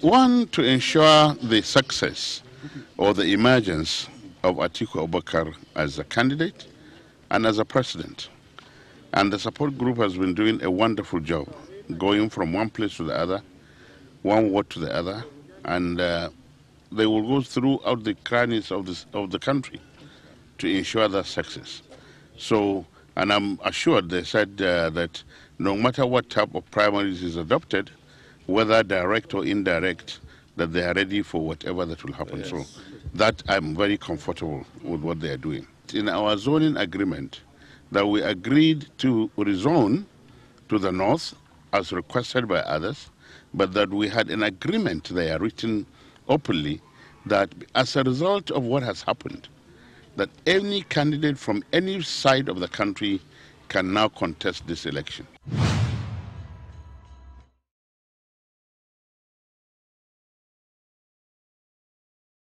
One, to ensure the success or the emergence of Atiku Abubakar as a candidate and as a president. And the support group has been doing a wonderful job, going from one place to the other, one ward to the other, and uh, they will go throughout the crannies of, this, of the country to ensure that success. So, and I'm assured they said uh, that no matter what type of primaries is adopted, whether direct or indirect, that they are ready for whatever that will happen. Yes. So that I'm very comfortable with what they are doing. In our zoning agreement, that we agreed to rezone to the north as requested by others, but that we had an agreement there written openly that as a result of what has happened, that any candidate from any side of the country can now contest this election.